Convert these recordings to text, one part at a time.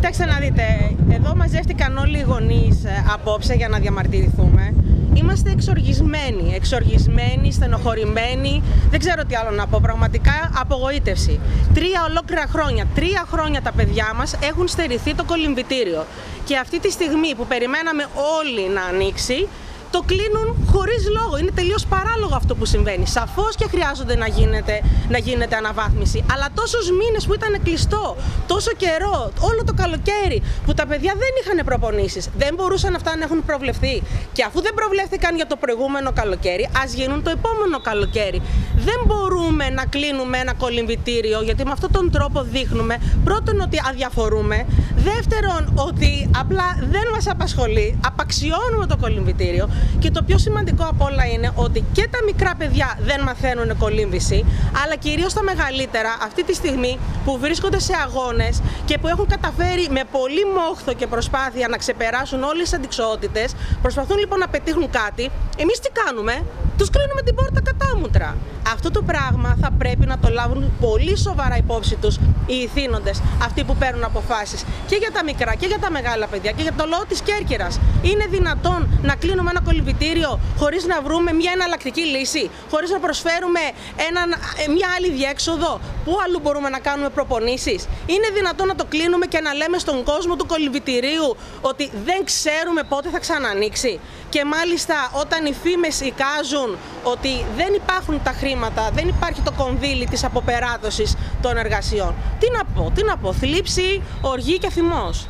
Κοιτάξτε να δείτε, εδώ μαζεύτηκαν όλοι οι γονείς ε, απόψε για να διαμαρτυρηθούμε. Είμαστε εξοργισμένοι, εξοργισμένοι, στενοχωρημένοι. Δεν ξέρω τι άλλο να πω. Πραγματικά απογοήτευση. Τρία ολόκληρα χρόνια, τρία χρόνια τα παιδιά μας έχουν στερηθεί το κολυμβητήριο. Και αυτή τη στιγμή που περιμέναμε όλοι να ανοίξει, το κλείνουν χωρίς λόγο. Είναι τελείως παράλογο αυτό που συμβαίνει. Σαφώς και χρειάζονται να γίνεται, να γίνεται αναβάθμιση. Αλλά τόσους μήνες που ήταν κλειστό, τόσο καιρό, όλο το καλοκαίρι, που τα παιδιά δεν είχαν προπονήσεις, δεν μπορούσαν αυτά να έχουν προβλεφθεί. Και αφού δεν προβλέφθηκαν για το προηγούμενο καλοκαίρι, ας γίνουν το επόμενο καλοκαίρι. Δεν μπορούμε να κλείνουμε ένα κολυμβητήριο, γιατί με αυτόν τον τρόπο δείχνουμε πρώτον ότι αδιαφορούμε, δεύτερον ότι απλά δεν μας απασχολεί, απαξιώνουμε το κολυμβητήριο και το πιο σημαντικό από όλα είναι ότι και τα μικρά παιδιά δεν μαθαίνουν κολύμβηση, αλλά κυρίως τα μεγαλύτερα αυτή τη στιγμή που βρίσκονται σε αγώνες και που έχουν καταφέρει με πολύ μόχθο και προσπάθεια να ξεπεράσουν όλες τις αντικσότητες, προσπαθούν λοιπόν να πετύχουν κάτι, εμείς τι κάνουμε, τους κλείνουμε την πόρτα κατάμουτρα. Αυτό το πράγμα θα πρέπει να το λάβουν πολύ σοβαρά υπόψη τους οι ηθήνοντες, αυτοί που παίρνουν αποφάσεις και για τα μικρά και για τα μεγάλα παιδιά και για το λόγο της Κέρκυρας. Είναι δυνατόν να κλείνουμε ένα κολυμπητήριο χωρίς να βρούμε μια εναλλακτική λύση, χωρίς να προσφέρουμε έναν, ε, μια άλλη διέξοδο; Πού αλλού μπορούμε να κάνουμε προπονήσεις; Είναι δυνατόν να το κλείνουμε και να λέμε στον κόσμο του κολυμπητηρίου ότι δεν ξέρουμε πότε θα ξανανοίξει. Και μάλιστα όταν οι φήμες εικάζουν ότι δεν υπάρχουν τα χρήματα, δεν υπάρχει το κονδύλι της αποπεράτωσης των εργασιών. Τι να πω, τι να πω, θλίψη, οργή και θυμός.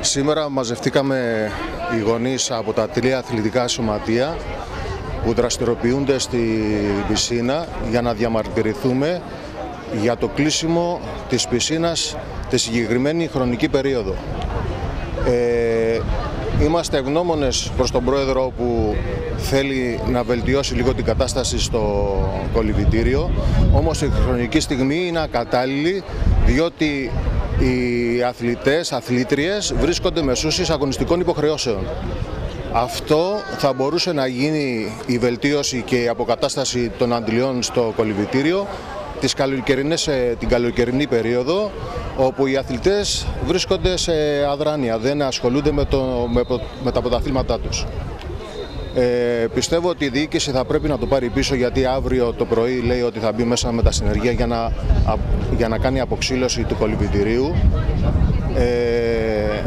Σήμερα μαζευτήκαμε οι γονείς από τα τρία αθλητικά σωματεία που δραστηριοποιούνται στη πισίνα για να διαμαρτυρηθούμε για το κλείσιμο της πισίνας τη συγκεκριμένη χρονική περίοδο. Ε, είμαστε ευγνώμονες προς τον Πρόεδρο που θέλει να βελτιώσει λίγο την κατάσταση στο κολυβητήριο, όμως η χρονική στιγμή είναι ακατάλληλη διότι οι αθλητές, αθλήτριες βρίσκονται μεσούσεις αγωνιστικών υποχρεώσεων. Αυτό θα μπορούσε να γίνει η βελτίωση και η αποκατάσταση των αντιλιών στο κολυβητήριο τις καλοκαιρινές, ε, την καλοκαιρινή περίοδο όπου οι αθλητές βρίσκονται σε αδράνεια, δεν ασχολούνται με, το, με, με τα πρωταθλήματά τους. Ε, πιστεύω ότι η διοίκηση θα πρέπει να το πάρει πίσω γιατί αύριο το πρωί λέει ότι θα μπει μέσα με τα συνεργεία για να, για να κάνει αποξήλωση του κολυμπητηρίου. Ε,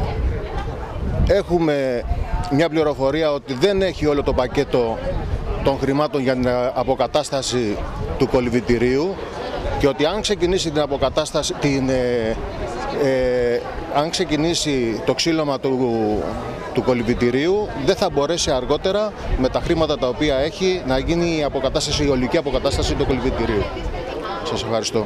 έχουμε μια πληροφορία ότι δεν έχει όλο το πακέτο των χρημάτων για την αποκατάσταση του κολυβητηρίου και ότι αν ξεκινήσει την αποκατάσταση, την, ε, ε, αν ξεκινήσει το ξύλωμα του, του κολυβητηρίου δεν θα μπορέσει αργότερα με τα χρήματα τα οποία έχει να γίνει η αποκατάσταση, η ολική αποκατάσταση του κολυβητηρίου. Σας ευχαριστώ.